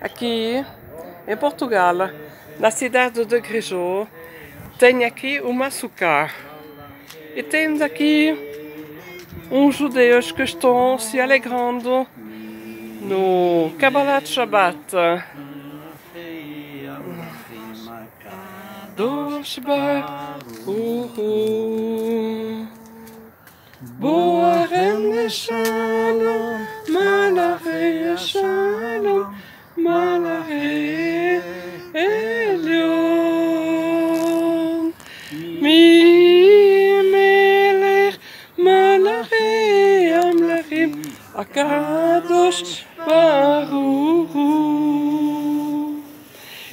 aqui em Portugal, na cidade de Grijô, tem aqui um açúcar. E temos aqui uns judeus que estão se alegrando no Kabbalat Shabbat. Boa Baruch Boarem Malaé Elion Mi melech Malaé a Akadosh Baruch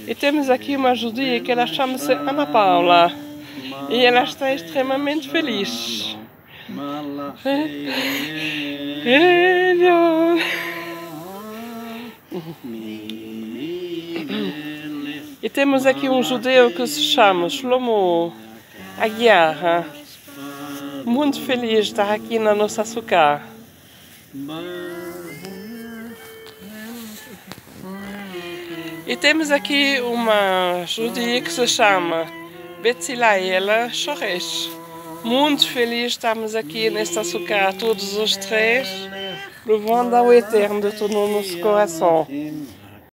E temos aqui uma judia que ela chama-se Ana Paula e ela está extremamente feliz. É. É. E temos aqui um judeu que se chama Shlomo Aguiar. Muito feliz de estar aqui na nossa açúcar. E temos aqui uma judia que se chama Betzilaela Shoresh. Muito feliz estamos aqui neste açúcar, todos os três, louvando ao Eterno de todo o nosso coração.